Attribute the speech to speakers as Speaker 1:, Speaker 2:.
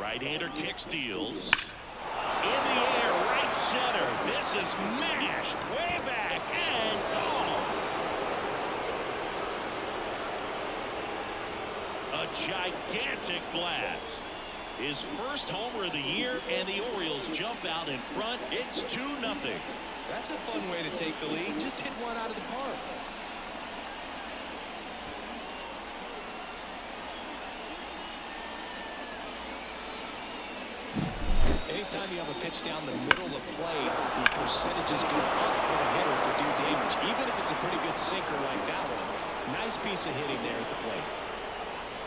Speaker 1: Right-hander kick steals. In the air, right center. This is mashed way back and gone. A gigantic blast. His first homer of the year, and the Orioles jump out in front. It's 2 nothing.
Speaker 2: That's a fun way to take the lead. Just hit one out of the park. Anytime you have a pitch down the middle of plate, the percentages go up for the hitter to do damage, even if it's a pretty good sinker like that one. Nice piece of hitting there at the plate.